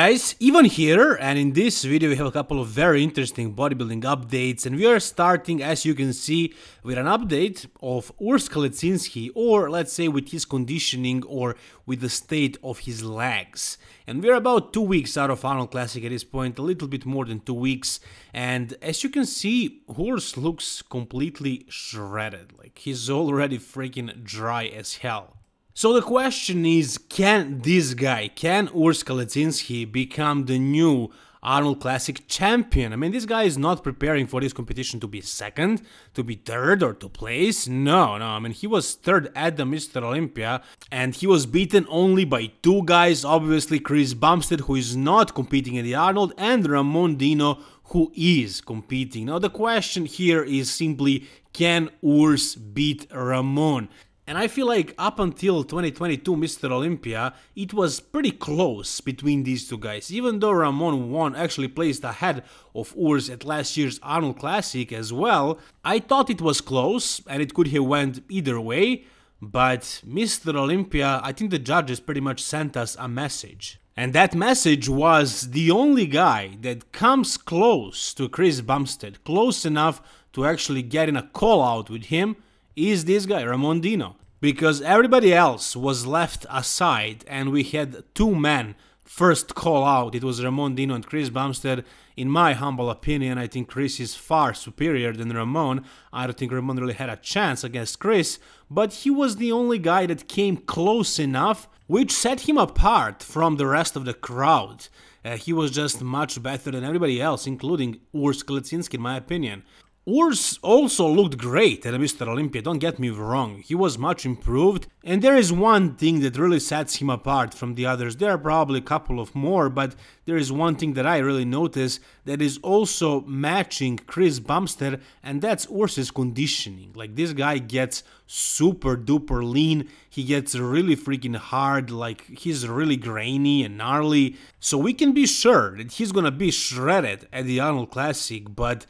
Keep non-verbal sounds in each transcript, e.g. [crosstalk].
Guys, Ivan here and in this video we have a couple of very interesting bodybuilding updates and we are starting as you can see with an update of Urs or let's say with his conditioning or with the state of his legs. And we're about two weeks out of Arnold Classic at this point, a little bit more than two weeks and as you can see Urs looks completely shredded, like he's already freaking dry as hell. So the question is, can this guy, can Urs Kalecinski become the new Arnold Classic champion? I mean, this guy is not preparing for this competition to be second, to be third, or to place. No, no, I mean, he was third at the Mr. Olympia, and he was beaten only by two guys, obviously Chris Bumstead, who is not competing in the Arnold, and Ramon Dino, who is competing. Now, the question here is simply, can Urs beat Ramon? And I feel like up until 2022 Mr. Olympia, it was pretty close between these two guys. Even though Ramon won actually placed ahead of Urs at last year's Arnold Classic as well, I thought it was close and it could have went either way. But Mr. Olympia, I think the judges pretty much sent us a message. And that message was the only guy that comes close to Chris Bumstead, close enough to actually get in a call out with him is this guy, Ramon Dino. Because everybody else was left aside and we had two men first call out. It was Ramon Dino and Chris Bumstead. In my humble opinion, I think Chris is far superior than Ramon. I don't think Ramon really had a chance against Chris, but he was the only guy that came close enough, which set him apart from the rest of the crowd. Uh, he was just much better than everybody else, including Urs Kalecinski, in my opinion. Urs also looked great at Mr. Olympia, don't get me wrong, he was much improved, and there is one thing that really sets him apart from the others. There are probably a couple of more, but there is one thing that I really notice that is also matching Chris Bumstead, and that's Urs's conditioning. Like, this guy gets super duper lean, he gets really freaking hard, like, he's really grainy and gnarly, so we can be sure that he's gonna be shredded at the Arnold Classic, but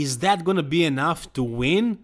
is that going to be enough to win?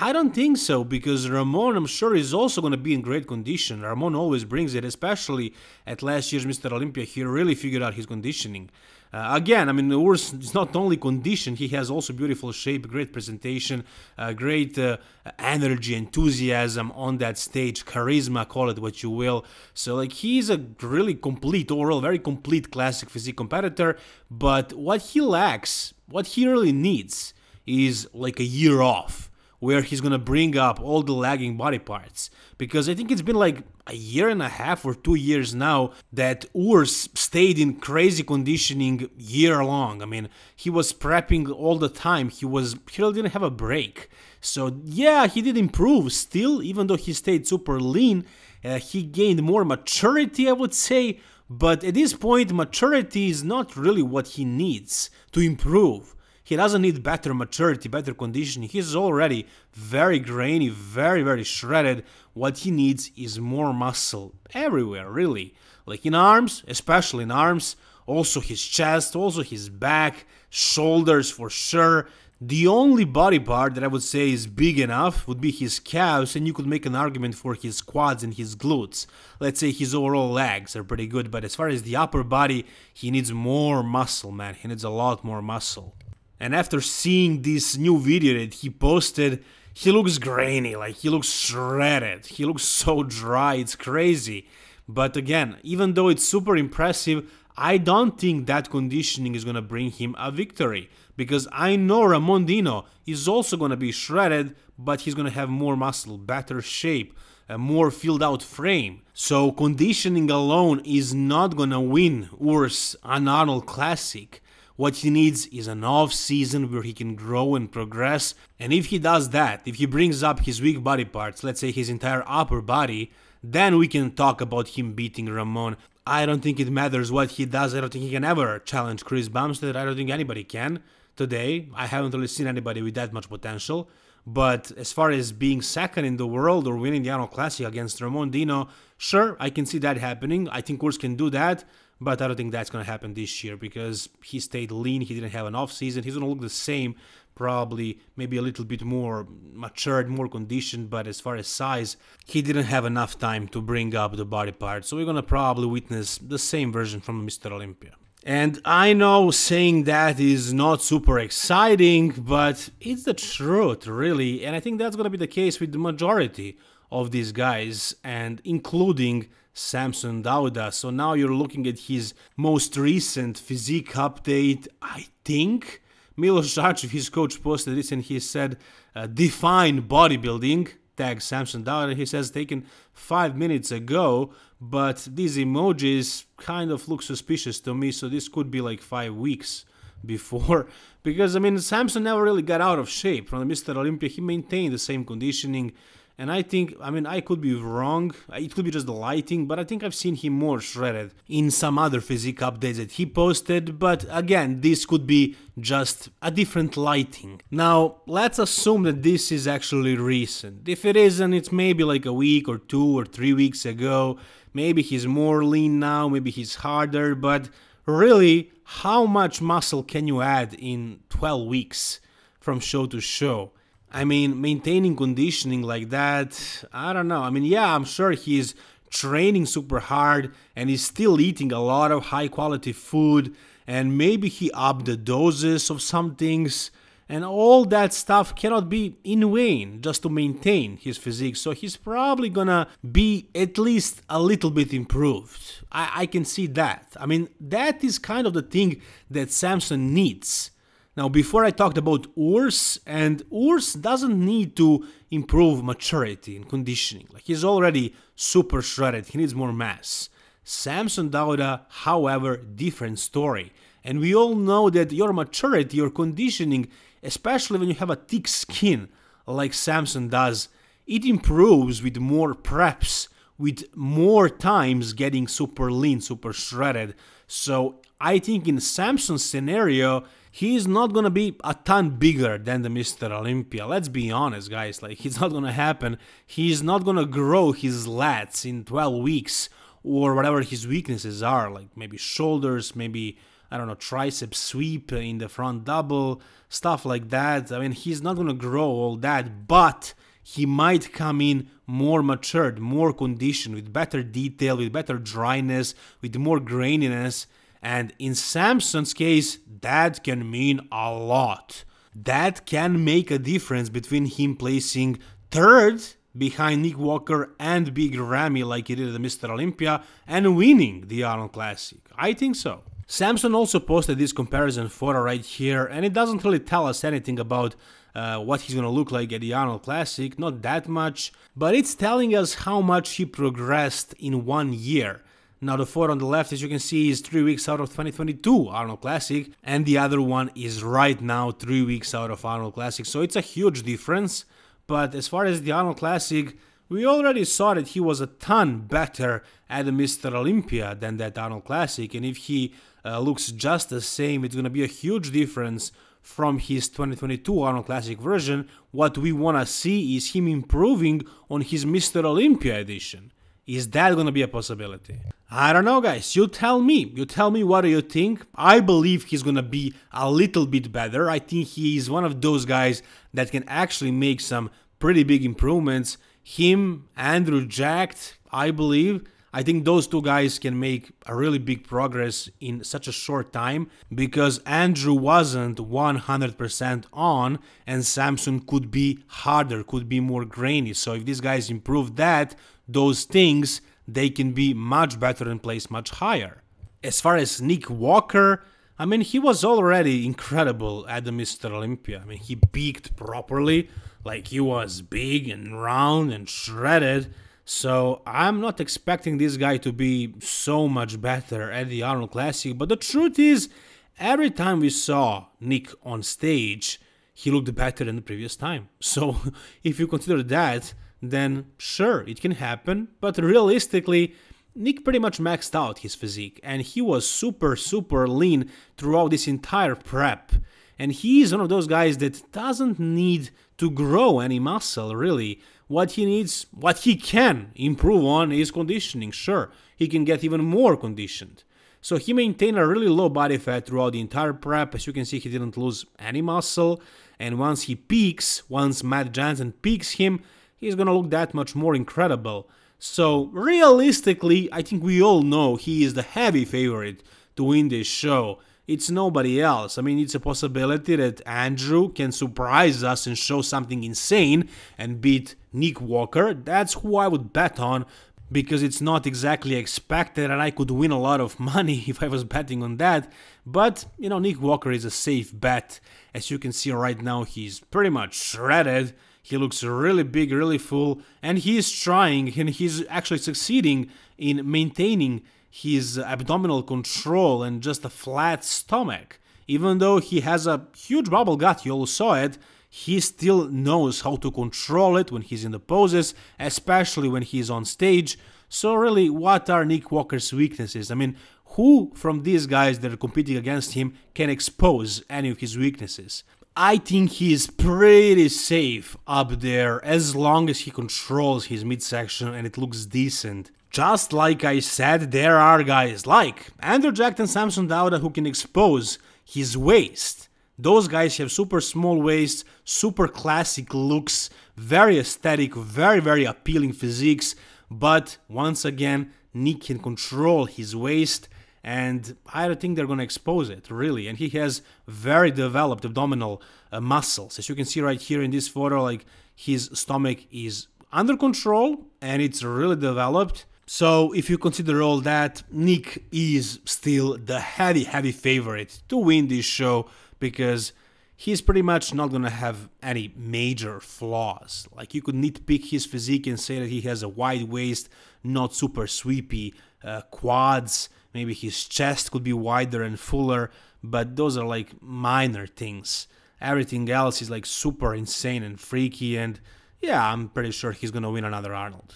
I don't think so because Ramon, I'm sure, is also going to be in great condition. Ramon always brings it, especially at last year's Mr. Olympia. He really figured out his conditioning. Uh, again, I mean, Urs is not only condition, he has also beautiful shape, great presentation, uh, great uh, energy, enthusiasm on that stage, charisma, call it what you will. So, like, he's a really complete, overall, very complete classic physique competitor. But what he lacks, what he really needs, is like a year off where he's gonna bring up all the lagging body parts. Because I think it's been like a year and a half or two years now that Urs stayed in crazy conditioning year long. I mean, he was prepping all the time. He was he really didn't have a break. So yeah, he did improve still, even though he stayed super lean. Uh, he gained more maturity, I would say. But at this point, maturity is not really what he needs to improve. He doesn't need better maturity, better conditioning. He's already very grainy, very, very shredded. What he needs is more muscle everywhere, really. Like in arms, especially in arms, also his chest, also his back, shoulders for sure. The only body part that I would say is big enough would be his calves, and you could make an argument for his quads and his glutes. Let's say his overall legs are pretty good, but as far as the upper body, he needs more muscle, man. He needs a lot more muscle. And after seeing this new video that he posted, he looks grainy, like he looks shredded. He looks so dry, it's crazy. But again, even though it's super impressive, I don't think that conditioning is gonna bring him a victory. Because I know Ramon Dino is also gonna be shredded, but he's gonna have more muscle, better shape, a more filled out frame. So conditioning alone is not gonna win Urs an Arnold Classic. What he needs is an off season where he can grow and progress. And if he does that, if he brings up his weak body parts, let's say his entire upper body, then we can talk about him beating Ramon. I don't think it matters what he does. I don't think he can ever challenge Chris Bumstead. I don't think anybody can. Today, I haven't really seen anybody with that much potential. But as far as being second in the world or winning the Arnold Classic against Ramon Dino, sure, I can see that happening. I think Urs can do that, but I don't think that's going to happen this year because he stayed lean. He didn't have an off season. He's going to look the same, probably maybe a little bit more matured, more conditioned. But as far as size, he didn't have enough time to bring up the body part. So we're to probably witness the same version from Mr. Olympia. And I know saying that is not super exciting, but it's the truth, really. And I think that's to be the case with the majority of these guys, and including Samson Dauda. So now you're looking at his most recent physique update. I think Milos Sarcev, his coach, posted this and he said, uh, define bodybuilding tag Samson Dauda. He says taken five minutes ago, but these emojis kind of look suspicious to me. So this could be like five weeks before, [laughs] because I mean Samson never really got out of shape from the Mr. Olympia. He maintained the same conditioning. And I think, I mean, I could be wrong. It could be just the lighting, but I think I've seen him more shredded in some other physique updates that he posted. But again, this could be just a different lighting. Now, let's assume that this is actually recent. If it isn't, it's maybe like a week or two or three weeks ago. Maybe he's more lean now, maybe he's harder, but really, how much muscle can you add in 12 weeks from show to show? I mean, maintaining conditioning like that, I don't know. I mean, yeah, I'm sure he's training super hard and he's still eating a lot of high quality food and maybe he upped the doses of some things and all that stuff cannot be in vain just to maintain his physique. So he's probably gonna be at least a little bit improved. I, I can see that. I mean that is kind of the thing that samson needs now, before I talked about Urs, and Urs doesn't need to improve maturity and conditioning. Like he's already super shredded, he needs more mass. Samson Dauda, however, different story. And we all know that your maturity, your conditioning, especially when you have a thick skin like Samson does, it improves with more preps, with more times getting super lean, super shredded. So I think in Samson's scenario, he is not gonna be a ton bigger than the Mr. Olympia. Let's be honest, guys. Like, it's not gonna happen. He's not gonna grow his lats in 12 weeks or whatever his weaknesses are, like maybe shoulders, maybe I don't know, tricep sweep in the front double, stuff like that. I mean, he's not gonna grow all that, but he might come in more matured, more conditioned, with better detail, with better dryness, with more graininess. And in Samson's case, that can mean a lot. That can make a difference between him placing third behind Nick Walker and Big Ramy like he did at the Mr. Olympia and winning the Arnold Classic. I think so. Samson also posted this comparison photo right here, and it doesn't really tell us anything about uh, what he's gonna look like at the Arnold Classic, not that much, but it's telling us how much he progressed in one year. Now the four on the left, as you can see, is 3 weeks out of 2022 Arnold Classic, and the other one is right now 3 weeks out of Arnold Classic, so it's a huge difference. But as far as the Arnold Classic, we already saw that he was a ton better at the Mr. Olympia than that Arnold Classic, and if he uh, looks just the same, it's gonna be a huge difference from his 2022 Arnold Classic version. What we wanna see is him improving on his Mr. Olympia edition. Is that gonna be a possibility? I don't know, guys. You tell me. You tell me what do you think. I believe he's gonna be a little bit better. I think he is one of those guys that can actually make some pretty big improvements. Him, Andrew Jacked, I believe. I think those two guys can make a really big progress in such a short time because Andrew wasn't 100% on and Samson could be harder, could be more grainy. So if these guys improve that, those things, they can be much better and placed much higher. As far as Nick Walker, I mean, he was already incredible at the Mr. Olympia. I mean, he peaked properly, like he was big and round and shredded so I'm not expecting this guy to be so much better at the Arnold Classic, but the truth is, every time we saw Nick on stage, he looked better than the previous time. [laughs] So if you consider that, then sure, it can happen, but realistically, Nick pretty much maxed out his physique, and he was super, super lean throughout this entire prep. And he's one of those guys that doesn't need to grow any muscle, really. What he needs, what he can improve on is conditioning. Sure, he can get even more conditioned. So he maintained a really low body fat throughout the entire prep. As you can see, he didn't lose any muscle. And once he peaks, once Matt Jansen peaks him, he's gonna look that much more incredible. So realistically, I think we all know he is the heavy favorite to win this show. It's nobody else. I mean, it's a possibility that Andrew can surprise us and show something insane and beat Nick Walker. That's who I would bet on because it's not exactly expected and I could win a lot of [laughs] money if I was betting on that. But, you know, Nick Walker is a safe bet. As you can see right now, he's pretty much shredded. He looks really big, really full, and he is trying and he's actually succeeding in maintaining his abdominal control and just a flat stomach. Even though he has a huge bubble gut, you all saw it, he still knows how to control it when he's in the poses, especially when he's on stage. So really, what are Nick Walker's weaknesses? I mean, who from these guys that are competing against him can expose any of his weaknesses? I think he's pretty safe up there as long as he controls his midsection and it looks decent. Just like I said, there are guys like Andrew Jacked and Samson Dauda who can expose his waist. Those guys have super small waists, super classic looks, very aesthetic, very, very appealing physiques. But once again, Nick can control his waist, and I don't think they're gonna expose it, really. And he has very developed abdominal uh, muscles. As you can see right here in this photo, like his stomach is under control and it's really developed. So if you consider all that, Nick is still the heavy, heavy favorite to win this show because he's pretty much not gonna have any major flaws. Like you could nitpick his physique and say that he has a wide waist, not super sweepy uh, quads. Maybe his chest could be wider and fuller, but those are like minor things. Everything else is like super insane and freaky, and yeah, I'm pretty sure he's gonna win another Arnold.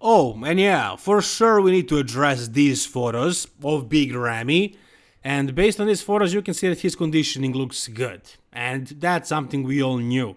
Oh, and yeah, for sure we need to address these photos of Big Ramy. And based on these photos, you can see that his conditioning looks good. And that's something we all knew.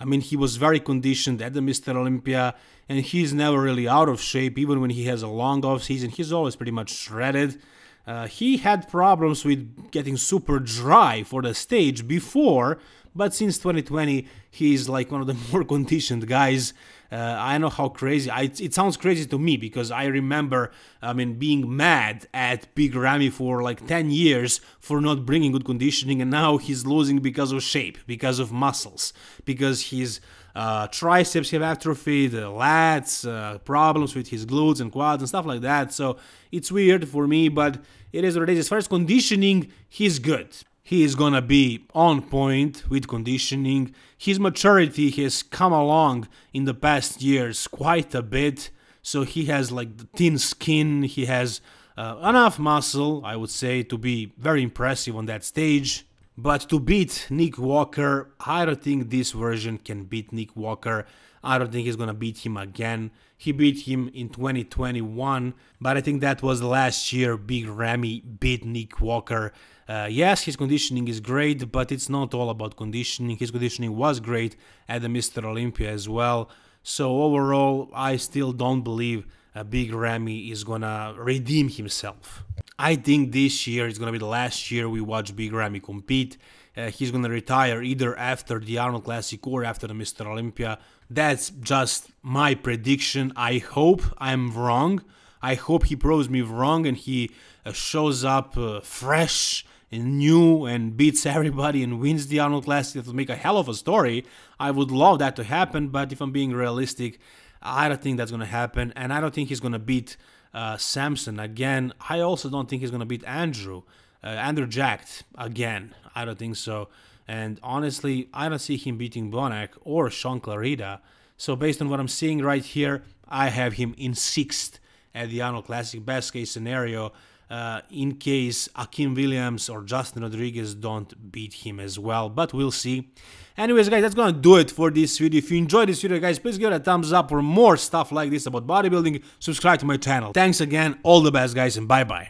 I mean, he was very conditioned at the Mr. Olympia, and he's never really out of shape, even when he has a long off season. He's always pretty much shredded. Uh, he had problems with getting super dry for the stage before, but since 2020, he's like one of the [laughs] more conditioned guys. Uh, I know how crazy. I, it sounds crazy to me because I remember, I mean, being mad at Big Ramy for like 10 years for not bringing good conditioning, and now he's losing because of shape, because of muscles, because his uh, triceps have atrophied, the lats, uh, problems with his glutes and quads and stuff like that. So it's weird for me, but it is what it is. As far as conditioning, he's good he is gonna be on point with conditioning. His maturity has come along in the past years quite a bit, so he has like thin skin, he has uh, enough muscle, I would say, to be very impressive on that stage. But to beat Nick Walker, I don't think this version can beat Nick Walker. I don't think he's gonna beat him again. He beat him in 2021, but I think that was last year Big Ramy beat Nick Walker. Uh, yes, his conditioning is great, but it's not all about conditioning. His conditioning was great at the Mr. Olympia as well. So overall, I still don't believe uh, Big Ramy is gonna redeem himself. I think this year is gonna be the last year we watch Big Ramy compete. Uh, he's gonna retire either after the Arnold Classic or after the Mr. Olympia. That's just my prediction. I hope I'm wrong. I hope he proves me wrong and he uh, shows up uh, fresh and new and beats everybody and wins the Arnold Classic. That would make a hell of a story. I would love that to happen, but if I'm being realistic, I don't think that's going to happen. And I don't think he's going to beat uh, Samson again. I also don't think he's going to beat Andrew. Uh, Andrew Jacked again. I don't think so. And honestly, I don't see him beating Bonac or Shaun Clarida. So based on what I'm seeing right here, I have him in sixth at the Arnold Classic. Best case scenario, uh, in case Akim Williams or Justin Rodriguez don't beat him as well, but we'll see. Anyways, guys, that's gonna do it for this video. If you enjoyed this video, guys, please give it a thumbs up for more stuff like this about bodybuilding. Subscribe to my channel. Thanks again, all the best, guys, and bye-bye.